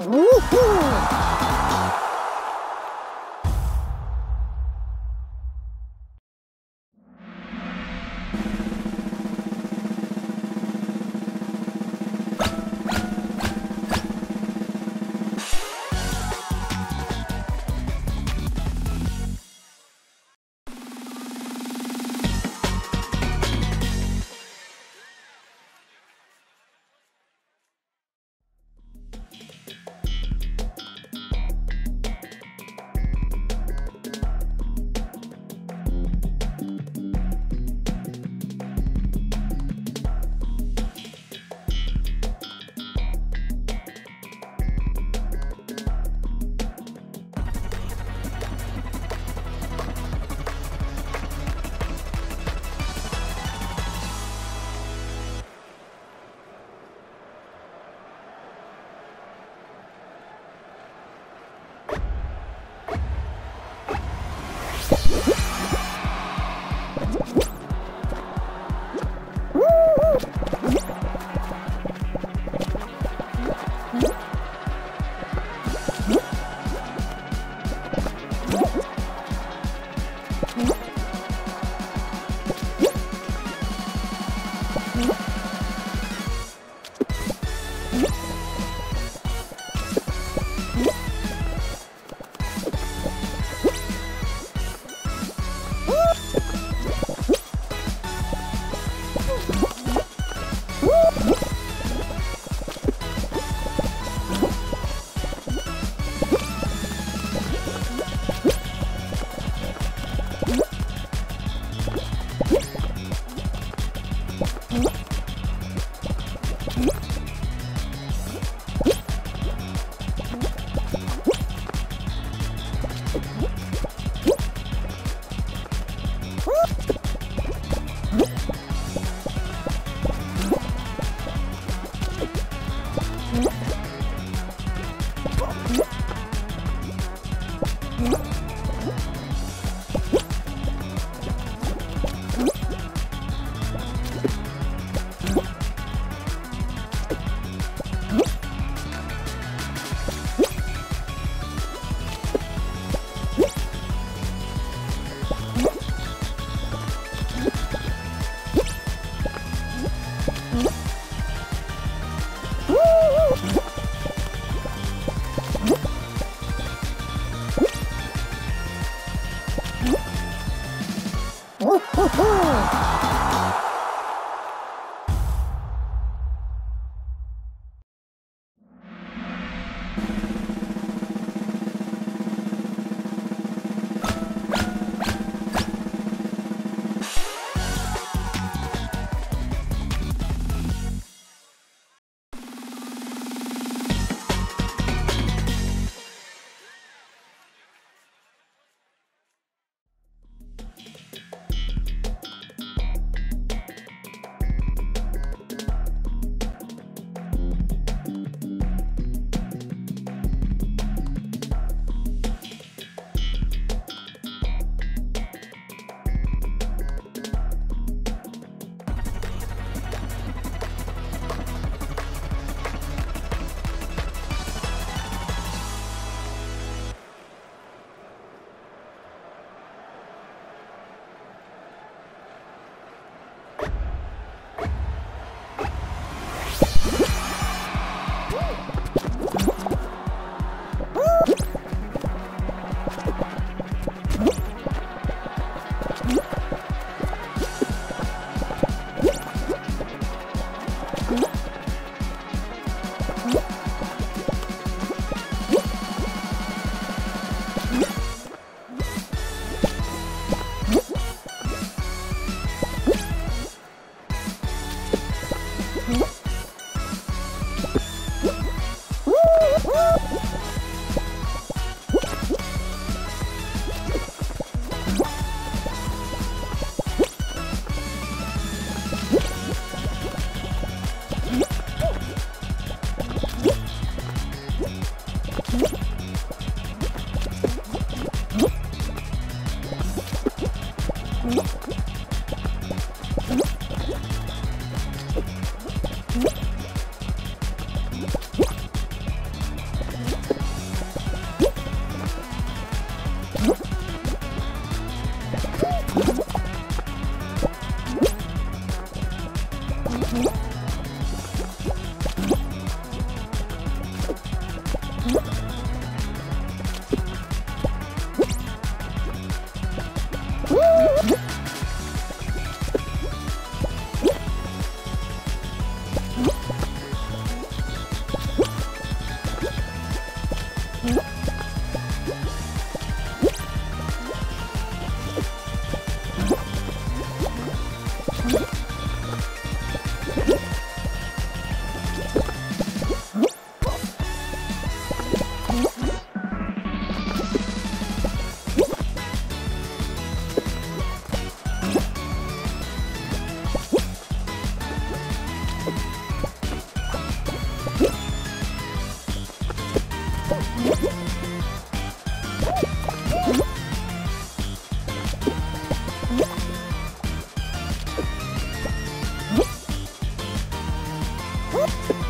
Uhul! 응? 응? 呜 呼 Woo!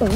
うん？